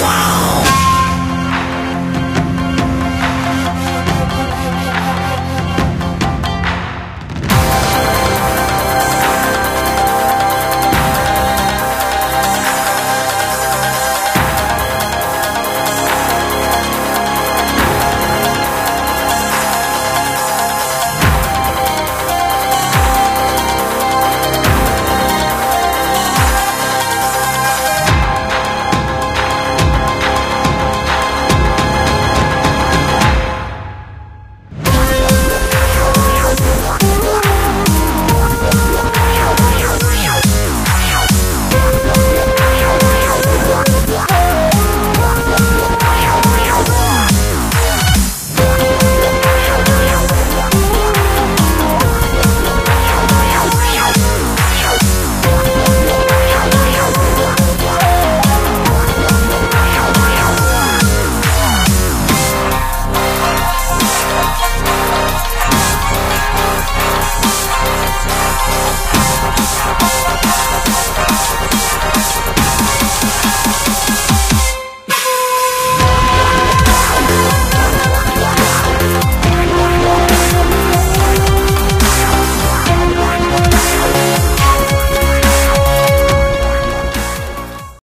Wow.